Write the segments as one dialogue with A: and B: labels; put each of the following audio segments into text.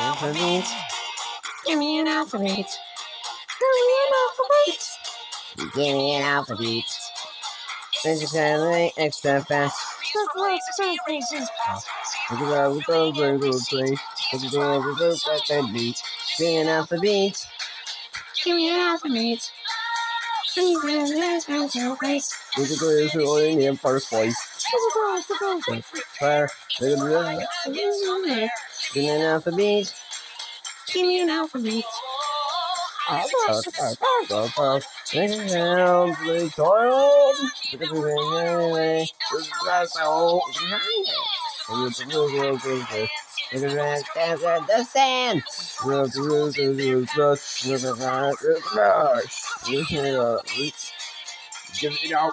A: Alphabet. Give me an alphabet. Give me an alphabet. Give me an alphabet. Physically extra fast. Give me an alphabet. Give me an alphabet. Physically is only in first place. Fire. Give me an alphabet. Give me an alphabet. The sand. Give it out,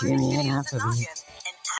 A: Give me an
B: apple.